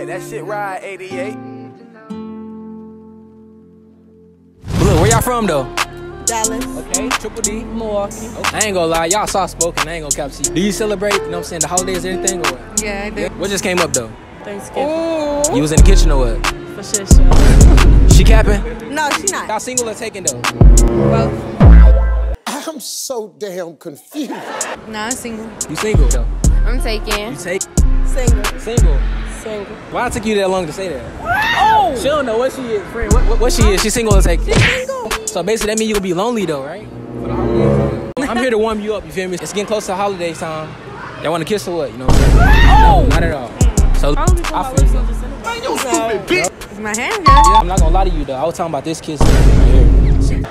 Let that shit ride, 88. Look, where y'all from though? Dallas. Okay, Triple D. Milwaukee. I ain't gonna lie, y'all soft spoken. I ain't gonna cap you. Do you celebrate? You know what I'm saying? The holidays, anything or what? Yeah, I do. What just came up though? Thanksgiving. You was in the kitchen or what? For shit show. She capping? No, she not. Y'all single or taken though? Both. I'm so damn confused. Nah, I'm single. You single though? I'm taking. You take Single. single. Single. Why it took you that long to say that? Oh! She don't know what she is, friend. What, what, what she is? She's single or take? Single. So basically, that means you gonna be lonely though, right? For the holidays. I'm here to warm you up. You feel me? It's getting close to holiday time. Y'all want to kiss or what? You know what I'm saying? Oh! No, not at all. So I feel you. Man, you stupid bitch. It's my hand, girl. Yeah, I'm not gonna lie to you though. I was talking about this kiss right here. See,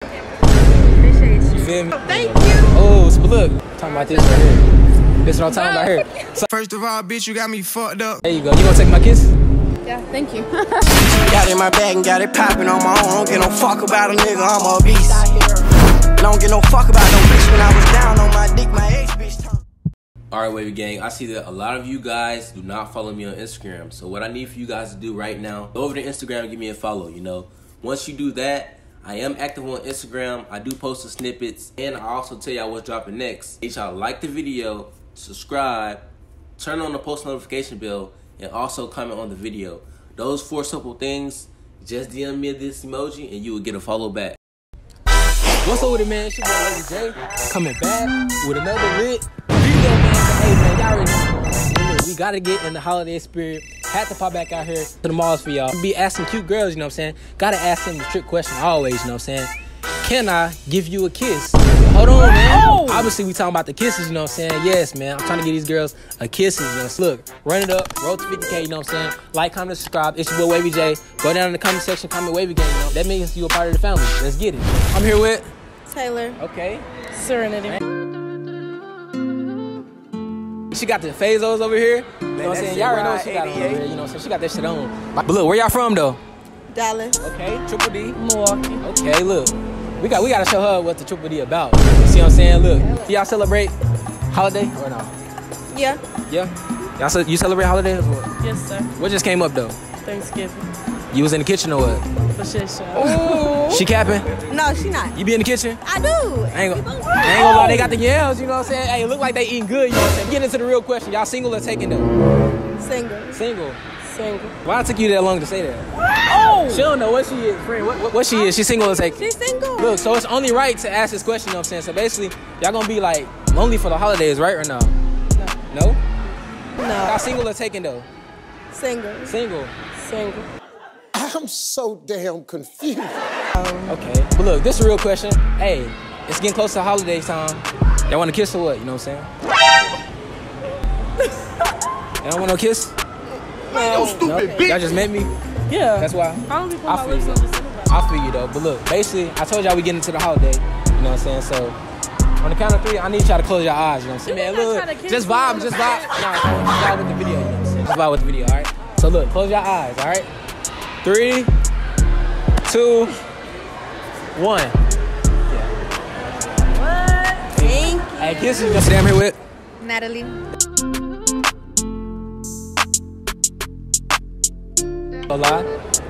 Appreciate you. You feel me? Thank you. Oh, so look, talking about this right here. This is what I'm talking about here. So, First of all, bitch, you got me fucked up. there you go. You gonna take my kiss? Yeah, thank you. Got it in my bag and got it popping on my own. Don't get no fuck about a nigga, I'm a beast. Don't get no fuck about no bitch when I was down on my dick, my ex bitch. turned- Alright, Wavy Gang, I see that a lot of you guys do not follow me on Instagram. So, what I need for you guys to do right now, go over to Instagram and give me a follow. You know, once you do that, I am active on Instagram. I do post the snippets, and I also tell y'all what's dropping next. Make sure y'all like the video, subscribe, turn on the post notification bell, and also comment on the video. Those four simple things, just DM me this emoji, and you will get a follow back. What's up with it, man? It's your boy Wavy J coming back with another lit video, man. Hey, man, y'all already know. We gotta get in the holiday spirit. Had to pop back out here to the malls for y'all. Be asking cute girls, you know what I'm saying? Gotta ask them the trick question always, you know what I'm saying? Can I give you a kiss? Hold on, man. Oh! Obviously, we talking about the kisses, you know what I'm saying? Yes, man. I'm trying to get these girls a kisses. You know? Look, run it up, roll to 50K, you know what I'm saying? Like, comment, subscribe. It's your boy Wavy J. Go down in the comment section, comment Wavy Gang, you know? That means you a part of the family. Let's get it. I'm here with. Taylor. Okay. Serenity. She got the Fazos over here. You know what I'm saying? Y'all already know what she got over here. You know what I'm saying? She got that shit on. But look, where y'all from though? Dallas. Okay, Triple D. Milwaukee. Okay, look. We got we gotta show her what the Triple D about. You see what I'm saying? Look. Do y'all celebrate holiday or no? Yeah. Yeah? Y'all ce- you celebrate holidays or what? Yes, sir. What just came up though? Thanksgiving. You was in the kitchen or what? For shit show. She capping? No, she not. You be in the kitchen? I do. I ain't gonna, I ain't gonna lie, they got the yells, you know what I'm saying? Hey, it look like they eating good, you know what I'm saying? Get into the real question. Y'all single or taking though? Single. Single. Single. Why it took you that long to say that? Oh! She don't know what she is, friend. What, what, what she is? She single or taken? She's single. Look, so it's only right to ask this question, you know what I'm saying? So basically, y'all gonna be like lonely for the holidays, right or no? No? Y'all single or taken though? Single. Single. Single. I'm so damn confused. Okay. But look, this is a real question. Hey, it's getting close to holiday time. Y'all wanna kiss or what? You know what I'm saying? Y'all don't want no kiss? Man, you stupid No? bitch. Y'all just met me? Yeah. That's why. I don't be putting I my feel lips you. on December. I feel you though. But look, basically, I told y'all we getting into the holiday. You know what I'm saying? So on the count of three, I need y'all to close your eyes. You know what I'm saying? You Man, look, trying to kiss just me vibe, just vibe. Nah, just vibe with the video. You know what I'm saying? Just vibe with the video. All right. So look, close your eyes. All right. Three, two, one. Thank Hey, kiss you. Today I'm here with. Natalie. No lie.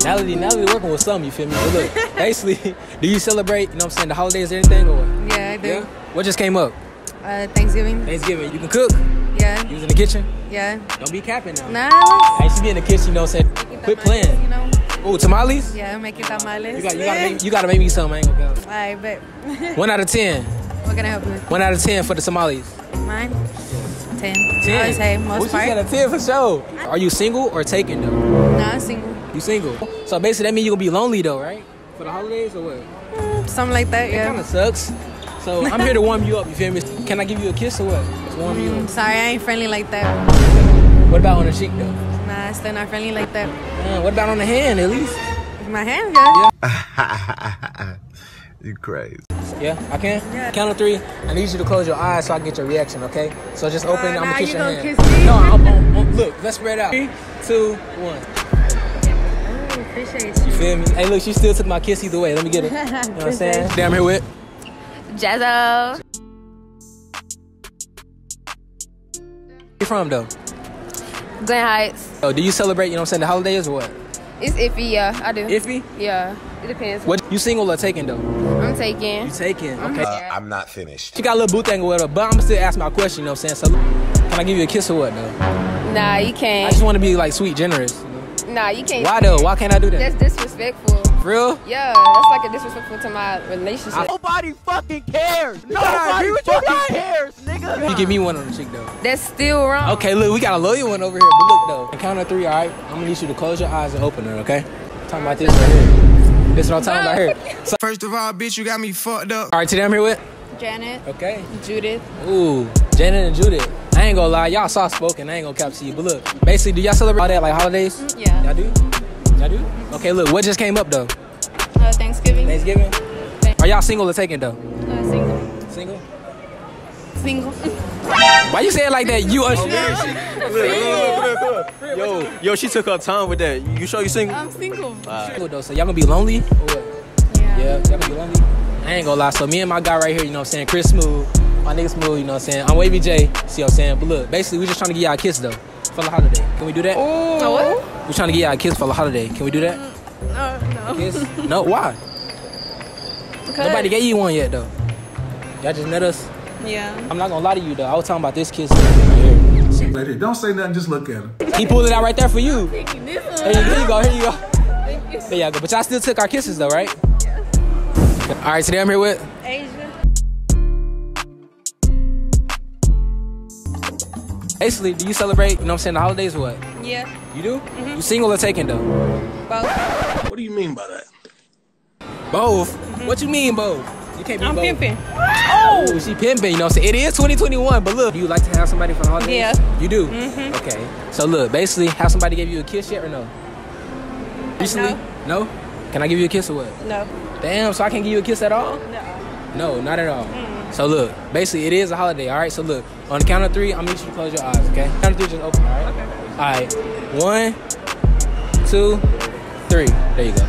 Natalie, Natalie working with some, you feel me? But look, basically, do you celebrate, you know what I'm saying, the holidays or anything or? Yeah, I do. Yeah? What just came up? Uh, Thanksgiving. Thanksgiving. You can cook. Yeah. You was in the kitchen. Yeah. Don't be capping now. Nah. Hey, she be in the kitchen, you know what I'm saying? Quit playing. You know. Oh, tamales? Yeah, making tamales. You, got, you, gotta make, you gotta make me some, I ain't gonna go. I bet. One out of ten. what can I help you with? One out of ten for the tamales. Mine? Ten. Ten. I would say Oh, most said part. a ten for sure. Are you single or taken though? Nah, I'm single. You single. So basically that means you're gonna be lonely though, right? For the holidays or what? Something like that, It kind yeah. of sucks. So I'm here to warm you up, you feel me? Can I give you a kiss or what? Just warm you Mm, up. sorry, I ain't friendly like that. What about on the cheek though? Nah, I still not friendly like that. Uh, what about on the hand at least? My hand, yeah. You crazy. Yeah, I can? Yeah. Count of three. I need you to close your eyes so I can get your reaction, okay? So just open, I'm nah, gonna kiss you your gonna hand. kiss me? No, I'm, I'm, I'm- look, let's spread out. Three, two, one. Appreciate you. You feel me? Hey, look, she still took my kiss either way. Let me get it. You know what I'm saying? Damn, here with. Jazzo. you from though? Glen Heights. Oh, do you celebrate, you know what I'm saying, the holidays or what? It's iffy, yeah, I do. Iffy? Yeah, it depends. What you single or taken though? I'm taking. You taken, okay. Uh, I'm not finished. She got a little boo thing or whatever, but I'm still asking my question, you know what I'm saying? So can I give you a kiss or what though? Nah, you can't. I just want to be like sweet, generous. You know? Nah, you can't. Why though? Why can't I do that? That's disrespectful. For real? Yeah, that's like a disrespectful to my relationship. Nobody fucking cares. Nobody fucking cares, nigga. You give me one on the cheek though. That's still wrong. Okay, look, we got a loyal one over here, but look though. On count of three, all right? I'm gonna need you to close your eyes and open it, okay? talking about this right here. This is what I'm talking about here. So, First of all, bitch, you got me fucked up. all right, today I'm here with. Janet, Okay. Judith. Ooh, Janet and Judith. I ain't gonna lie, y'all soft spoken. I ain't gonna cap to you, but look, basically, do y'all celebrate all that like holidays? Yeah. Y'all do? Y'all do? Okay, look, what just came up though? Uh, Thanksgiving. Thanksgiving. Are y'all single or taken though? Uh, single. Single. Single. Why you say it like that? You unsure? Yo, yo, she took her time with that. You sure you single? I'm single. Single though, so y'all gonna be lonely or what? Yeah. Yeah, y'all gonna be lonely. I ain't gonna lie. So me and my guy right here, you know what I'm saying, Chris Smooth, my nigga Smooth, you know what I'm saying. I'm Wavy J. See what I'm saying? But look, basically we just trying to get y'all a kiss though for the holiday. Can we do that? Oh, what? We trying to get y'all a kiss for the holiday. Can we do that? No, no. Kiss? No. Why? Because. Nobody gave you one yet though. Y'all just met us. Yeah. I'm not gonna lie to you though. I was talking about this kiss right here. Lady, don't say nothing, just look at him. He pulled it out right there for you. Here you, here you go. Here you go. There y'all go. But y'all still took our kisses though, right? All right. Today I'm here with. Asia. Basically, do you celebrate? You know what I'm saying? The holidays or what? Yeah. You do? Mm-hmm. You single or taken though? Both. What do you mean by that? Both. Mm-hmm. What you mean both? You can't be I'm both. pimping. Oh, she pimping. You know what I'm saying? It is 2021, but look, do you like to have somebody for the holidays? Yeah. You do? Mm-hmm. Okay. So look, basically, have somebody give you a kiss yet or no? Uh, Recently? No. Can I give you a kiss or what? No. Damn, so I can't give you a kiss at all? No. No, not at all. Mm. So look, basically it is a holiday, all right? So look, on the count of three, I'm gonna need you to close your eyes, okay? Count of three, just open, all right? All right, one, two, three. There you go.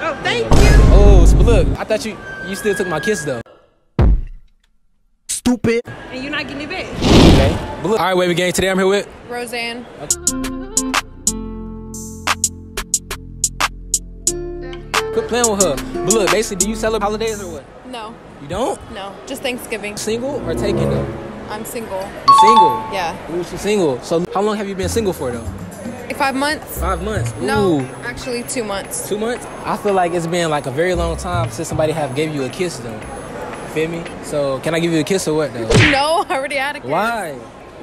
Oh, thank you. Oh, so, but look, I thought you you still took my kiss though. Stupid. And you're not getting it back. Okay. But look, all right, wavy gang. Today I'm here with. Roseanne. Quit playing with her. But look, basically, do you celebrate holidays or what? No. You don't? No. Just Thanksgiving. Single or taken though? I'm single. You single? Yeah. Ooh, she's single. So how long have you been single for though? Five months? Five months. No. Actually, two months. Two months? I feel like it's been like a very long time since somebody have gave you a kiss though. Feel me? So can I give you a kiss or what though? No, I already had a kiss. Why?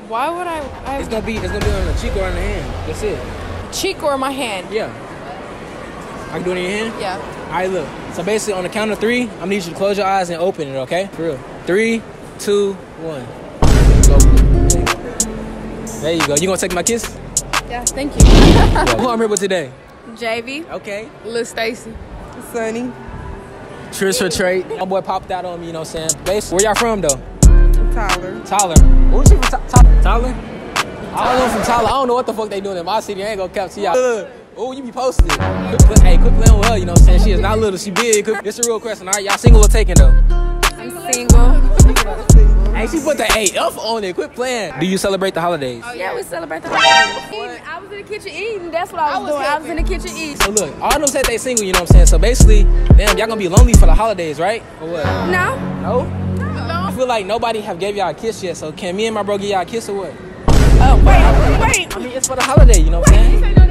Why would I? It's gonna be it's gonna be on the cheek or on the hand. That's it. cheek or my hand? Yeah. I can do it in your hand? Yeah. Alright, look. So basically on the count of three, I'm gonna need you to close your eyes and open it, okay? For real. Three, two, one. Go. There you go. You go. Gonna take my kiss? Yeah. Thank you. Who I'm here with today? JV. Okay. Lil Stacy. Sunny. Trish or Trey. My boy popped out on me, you know what I'm saying? Base. Where y'all from though? Tyler. Tyler. Where's she from? Ty- Ty- Tyler? I don't know from Tyler. I don't know what the fuck they doing in my city. I ain't gonna cap to y'all. Oh, you be posted. Quit, play- hey, quit playing with her, you know what I'm saying? She is not little, she big. Quit- This a real question, all right? Y'all single or taken though? I'm single. Hey, she put the AF on it. Quit playing. Do you celebrate the holidays? Oh, Yeah, we celebrate the holidays. I was in the kitchen eating. That's what I was, doing. I was in the kitchen eating. So look, all of them said they single, you know what I'm saying? So basically, damn, y'all gonna be lonely for the holidays, right? Or what? No. No? I feel like nobody have gave y'all a kiss yet, so can me and my bro give y'all a kiss or what? Oh, wait, wait. I mean, it's for the holiday, you know what I'm saying?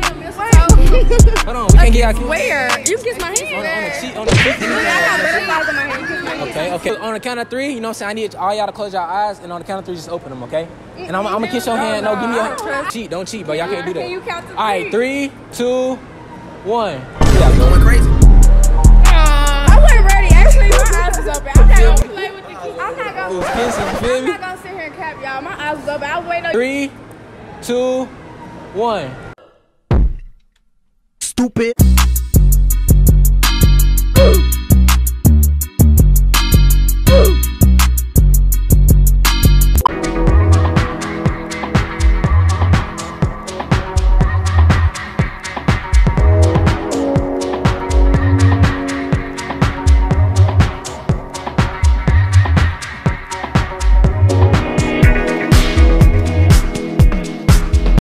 Hold on, we can't get y'all a kiss. Where? You kiss my On, on the cheek, on the cheek. I got butterflies on my hand. You kiss my hand. Okay, okay. On the count of three, you know what I'm saying? I need all y'all to close your eyes, and on the count of three, just open them, okay? Mm, and I'm, I'm gonna kiss your hand. No, give me your cheat. Don't cheat, bro. Y'all can't do that. Can you count to All right, three? three, two, one. Yeah, going crazy. I wasn't ready. Actually, my eyes was open. I'm not gonna play with the key. I'm not gonna. was kissing, you feel I'm not gonna sit here and cap y'all. My eyes was open. I was waiting on you. Three, two, one stupid.